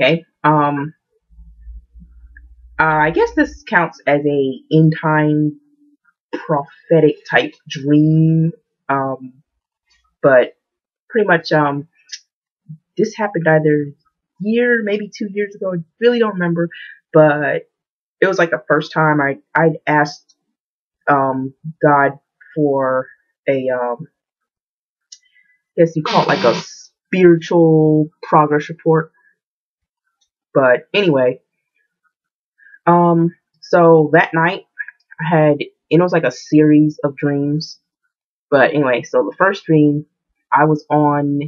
Okay. Um. Uh, I guess this counts as a end time prophetic type dream. Um. But pretty much um. This happened either year, maybe two years ago. I really don't remember, but it was like the first time I I'd asked um God for a um. I guess you call it like a spiritual progress report. But anyway, um, so that night I had, it was like a series of dreams. But anyway, so the first dream, I was on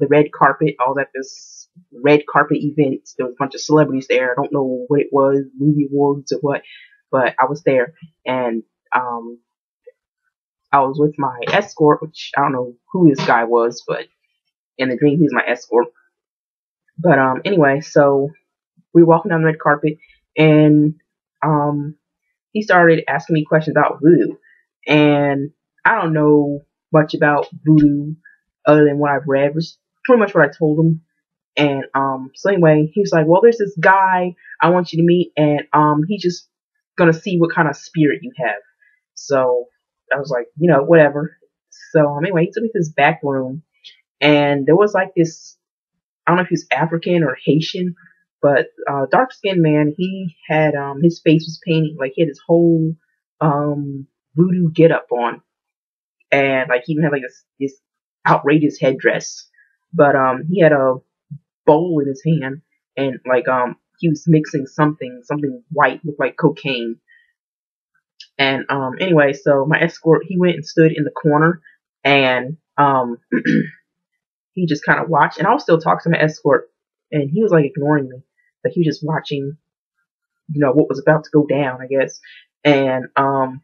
the red carpet. I was at this red carpet event. There was a bunch of celebrities there. I don't know what it was, movie awards or what, but I was there and, um, I was with my escort, which I don't know who this guy was, but in the dream, he's my escort. But um, anyway, so we were walking down the red carpet, and um, he started asking me questions about voodoo, and I don't know much about voodoo other than what I've read, which pretty much what I told him. And um, so anyway, he was like, "Well, there's this guy I want you to meet, and um, he's just gonna see what kind of spirit you have." So I was like, you know, whatever. So um, anyway, he took me to this back room, and there was like this I don't know if he's African or Haitian, but uh, dark skinned man. He had um his face was painted like he had his whole um voodoo get up on, and like he even had like this this outrageous headdress. But um he had a bowl in his hand, and like um he was mixing something something white with like cocaine. And um anyway, so my escort he went and stood in the corner, and um he just kind of watched, and I was still talking to my escort, and he was like ignoring me, but he was just watching, you know, what was about to go down, I guess. And um,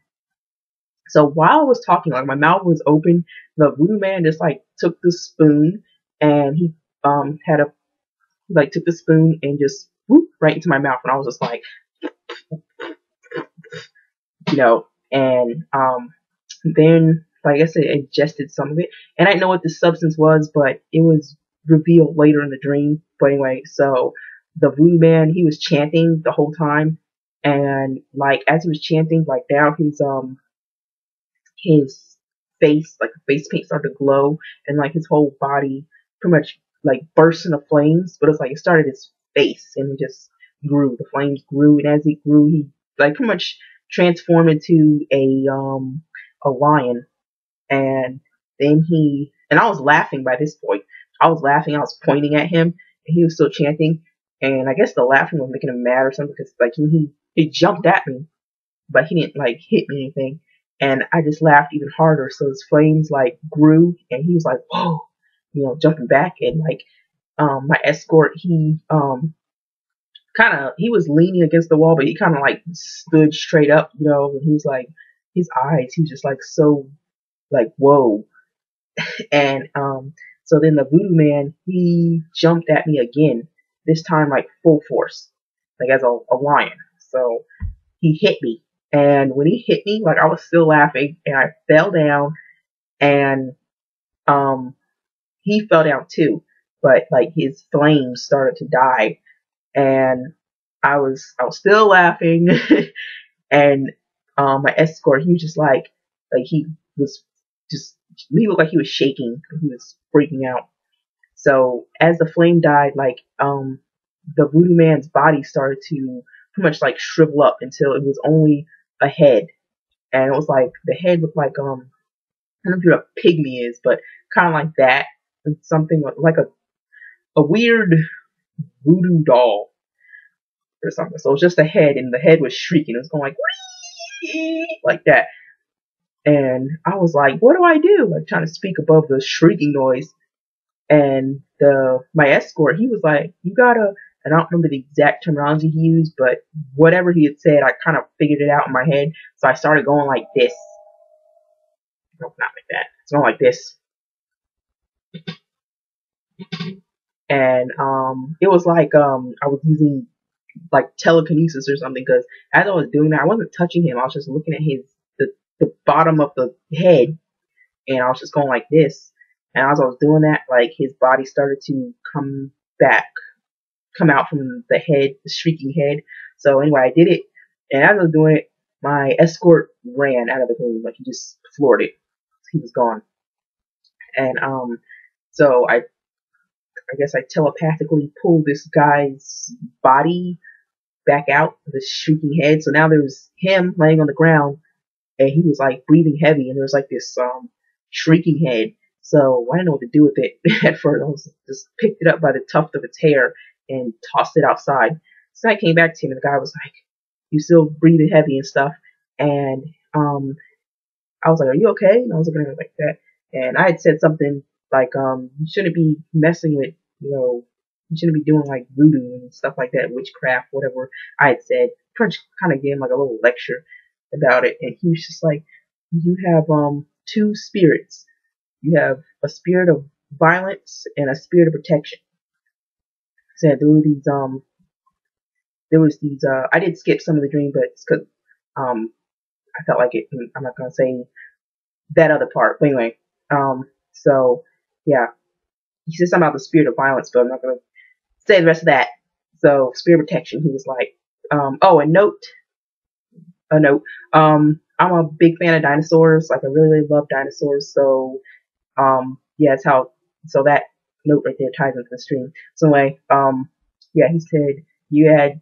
so while I was talking, like my mouth was open, the voodoo man just like took the spoon and he um had a like took the spoon and just whoop right into my mouth, and I was just like, you know, and um then I said, ingested some of it. And I didn't know what the substance was, but it was revealed later in the dream. But anyway, so the voodoo man, he was chanting the whole time. And like as he was chanting, like now his um his face, like face paint started to glow and like his whole body pretty much like burst into flames. But it's like it started his face and it just grew. The flames grew and as it grew he like pretty much transformed into a um a lion and then he, and I was laughing by this point. I was laughing, I was pointing at him, and he was still chanting. And I guess the laughing was making him mad or something because like he, he jumped at me, but he didn't like hit me or anything. And I just laughed even harder. So his flames like grew and he was like, whoa, you know, jumping back. And like, um, my escort, he, um, kind of, he was leaning against the wall, but he kind of like stood straight up, you know, and he was like, his eyes, he was just like so like whoa. and um, so then the voodoo man he jumped at me again, this time like full force, like as a, a lion. So he hit me, and when he hit me, like I was still laughing, and I fell down, and um, he fell down too, but like his flames started to die, and I was I was still laughing, and um, my escort he was just like like he was just he looked like he was shaking. He was freaking out. So as the flame died, like um the voodoo man's body started to pretty much like shrivel up until it was only a head. And it was like the head looked like um I don't know what a pygmy is, but kind of like that. And something like a a weird voodoo doll or something. So it was just a head and the head was shrieking. It was going like like that. And I was like, what do I do? Like trying to speak above the shrieking noise. And the my escort, he was like, you gotta, I don't remember the exact terminology he used, but whatever he had said, I kind of figured it out in my head. So I started going like this. No, not like that. It's going like this. And um, it was like um, I was using like telekinesis or something because as I was doing that, I wasn't touching him. I was just looking at his the bottom of the head, and I was just going like this. And as I was doing that, like his body started to come back come out from the head, the shrieking head. So anyway, I did it, and as I was doing it, my escort ran out of the room, like he just floored it. He was gone. And um, so I, I guess I telepathically pulled this guy's body back out, the shrieking head. So now there was him laying on the ground, and he was like breathing heavy, and there was like this um shrieking head. So I didn't know what to do with it at first. I was just picked it up by the tuft of its hair and tossed it outside. So I came back to him, and the guy was like, "You still breathing heavy and stuff." And um, I was like, "Are you okay?" And I was looking at him like that, and I had said something like, "Um, you shouldn't be messing with, you know, you shouldn't be doing like voodoo and stuff like that, witchcraft, whatever." I had said, kind of gave him like a little lecture about it, and he was just like, "You have um two spirits. You have a spirit of violence and a spirit of protection." Said there were these um there was these uh I did skip some of the dream, but it's because um I felt like it. I'm not gonna say that other part, but anyway. Um, so yeah, he said something about the spirit of violence, but I'm not gonna say the rest of that. So spirit protection. He was like, um, oh, a note, a note. Um, I'm a big fan of dinosaurs. Like I really, really love dinosaurs. So, um, yeah, it's how. So that note right there ties into the stream. So anyway, um, yeah, he said you had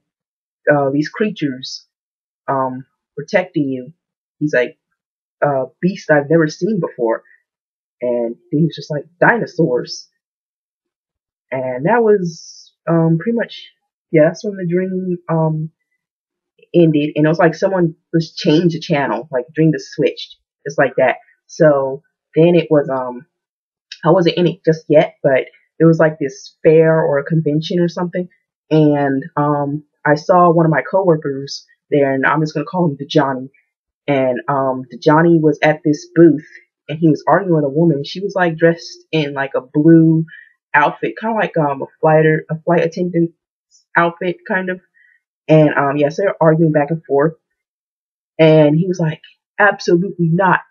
uh, these creatures um, protecting you. He's like, uh, beast I've never seen before. And he was just like, dinosaurs. And that was, um, pretty much, yeah, that's when the dream, um, ended. And it was like someone was changed the channel, like the dream just switched. Just like that. So then it was, um, I wasn't in it just yet, but it was like this fair or a convention or something. And, um, I saw one of my coworkers there, and I'm just gonna call him the Johnny. And um, the Johnny was at this booth, and he was arguing with a woman. She was like dressed in like a blue outfit, kind of like um a flighter, a flight attendant outfit, kind of. And um, yes, they're arguing back and forth. And he was like, absolutely not.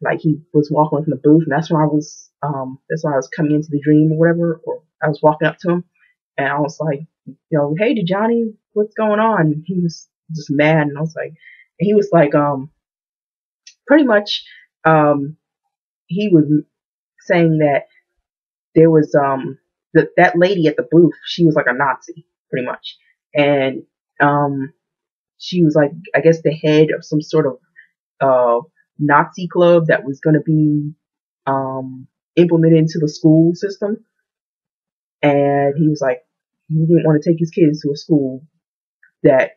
Like he was walking from the booth, and that's when I was um, that's when I was coming into the dream or whatever, or I was walking up to him, and I was like, you know, hey, Johnny, what's going on? he was just mad, and I was like, and he was like, um, pretty much, um, he was saying that there was um that that lady at the booth, she was like a Nazi, pretty much, and um, she was like, I guess the head of some sort of uh Nazi club that was going to be um implemented into the school system. And he was like, he didn't want to take his kids to a school that,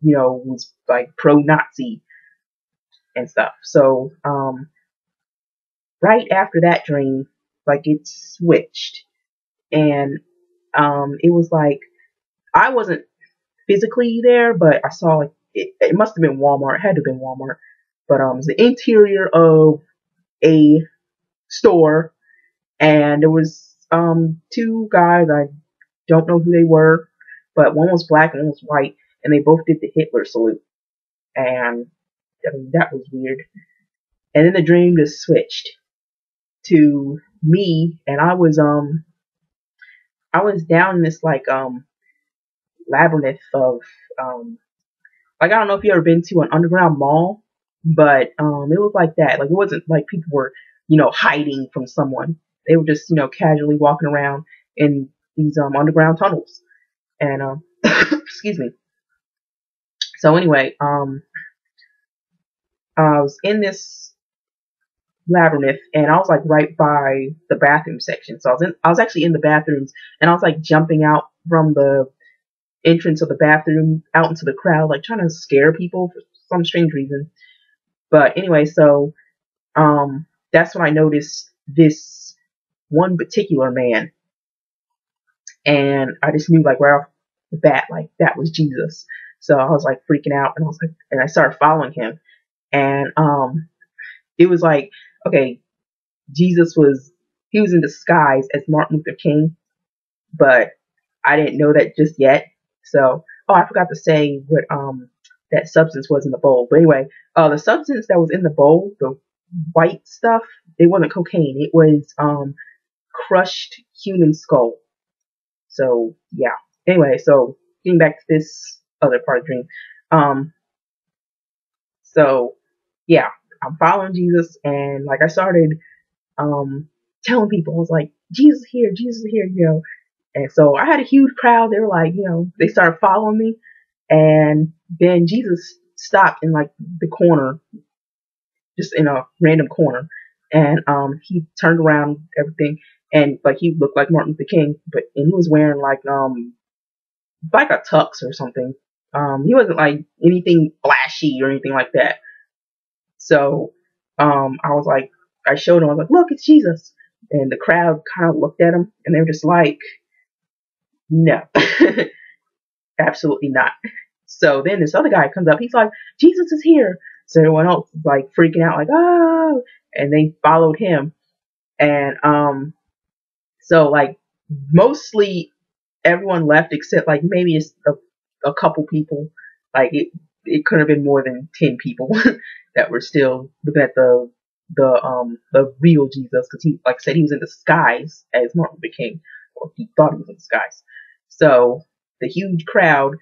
you know, was like pro-Nazi and stuff. So, um, right after that dream, like it switched and, um, it was like, I wasn't physically there, but I saw like, it, it must have been Walmart. It had to have been Walmart. But, um, it was the interior of a store and there was, um, two guys. I don't know who they were, but one was black and one was white, and they both did the Hitler salute. And I mean, that was weird. And then the dream just switched to me, and I was um, I was down this like um, labyrinth of um, like I don't know if you ever been to an underground mall, but um, it was like that. Like it wasn't like people were you know hiding from someone. They were just you know casually walking around, in these um, underground tunnels. And um, excuse me. So anyway, um, I was in this labyrinth, and I was like right by the bathroom section. So I was in, I was actually in the bathrooms, and I was like jumping out from the entrance of the bathroom out into the crowd, like trying to scare people for some strange reason. But anyway, so um, that's when I noticed this one particular man and I just knew like right off the bat, like that was Jesus. So I was like freaking out and I was like, and I started following him. And, um, it was like, okay, Jesus was, he was in disguise as Martin Luther King, but I didn't know that just yet. So, oh, I forgot to say what, um, that substance was in the bowl. But anyway, uh, the substance that was in the bowl, the white stuff, it wasn't cocaine. It was, um, crushed human skull. So yeah. Anyway, so getting back to this other part of the dream. Um, so yeah, I'm following Jesus, and like I started um telling people, I was like, Jesus here, Jesus here, you know. And so I had a huge crowd. They were like, you know, they started following me, and then Jesus stopped in like the corner, just in a random corner, and um he turned around everything, and like he looked like Martin Luther King, but and he was wearing like um like a tux or something. Um, he wasn't like anything flashy or anything like that. So um, I was like, I showed him. I was like, look, it's Jesus. And the crowd kind of looked at him, and they were just like, no, absolutely not. So then this other guy comes up. He's like, Jesus is here. So everyone else is like freaking out, like, oh, and they followed him. And um, so like mostly everyone left except like maybe a, a couple people. Like it, it could have been more than ten people that were still looking at the the um the real Jesus because he like said he was in disguise as Martin Luther King or he thought he was in disguise. So the huge crowd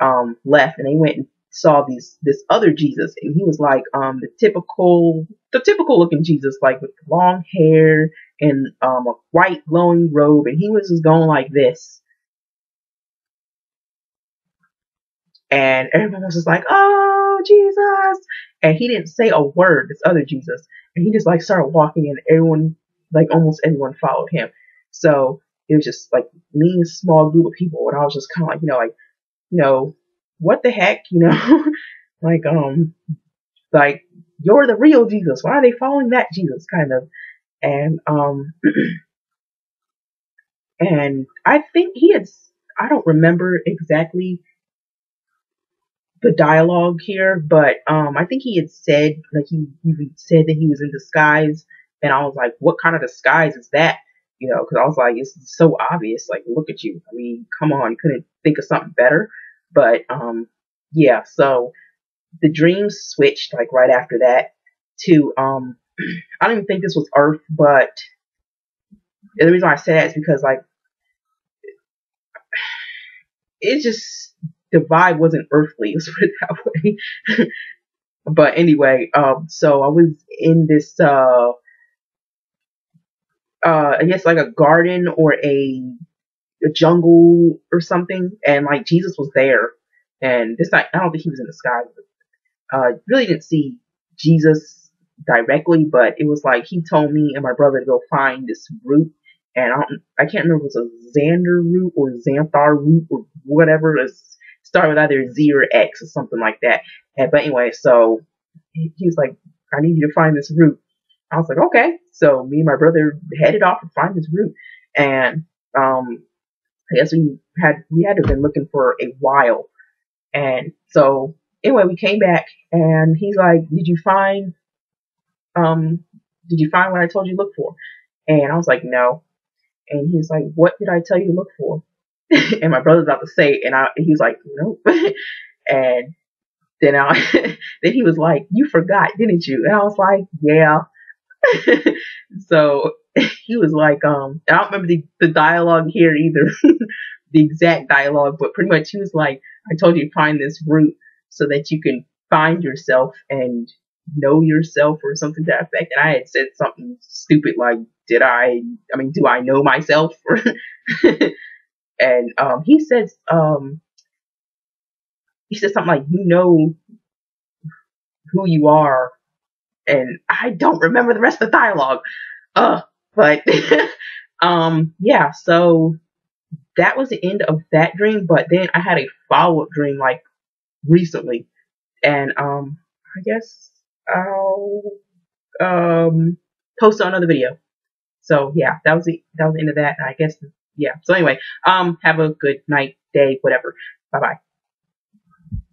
um left and they went and saw these this other Jesus and he was like um the typical the typical looking Jesus like with long hair and um a white glowing robe and he was just going like this and everyone was just like, "Oh, Jesus!" And he didn't say a word. This other Jesus, and he just like started walking, and everyone, like almost everyone, followed him. So it was just like me and a small group of people, and I was just kind of like, you know, like, you know, what the heck, you know, like um, like you're the real Jesus. Why are they following that Jesus? Kind of, and um, and I think he had. I don't remember exactly the dialogue here, but um, I think he had said like he, he said that he was in disguise, and I was like, what kind of disguise is that? You know, because I was like, it's so obvious. Like, look at you. I mean, come on, couldn't think of something better. But um, yeah. So the dreams switched like right after that to um, I don't even think this was Earth, but the reason I say that is because like it just the vibe wasn't earthly, let's put it that way. but anyway, um, so I was in this, uh, uh, I guess like a garden or a, a jungle or something, and like Jesus was there, and this night I don't think he was in the sky. But, uh, really didn't see Jesus directly, but it was like he told me and my brother to go find this root, and I don't, I can't remember if it was a Xander root or Xanthar root or whatever. It's start with either Z or X or something like that. And, but anyway, so he was like, I need you to find this root. I was like, okay. So me and my brother headed off to find this root. And, um, I guess we had, we had to have been looking for a while. And so anyway, we came back and he's like, did you find, um, did you find what I told you to look for? And I was like, no. And he's like, what did I tell you to look for? and my brother's about to say, and I, he's like, nope. and then I, then he was like, you forgot, didn't you? And I was like, yeah. so he was like, um, I don't remember the, the dialogue here either, the exact dialogue, but pretty much he was like, I told you to find this root so that you can find yourself and know yourself or something to that effect. And I had said something stupid like, did I, I mean, do I know myself? and um, he says um, he said something like, "You know who you are," and I don't remember the rest of the dialogue. Uh, but um, yeah, so that was the end of that dream. But then I had a follow up dream like recently, and um, I guess I'll um post another video. So yeah, that was the that was the end of that. And I guess yeah. So anyway, um, have a good night, day, whatever. Bye bye.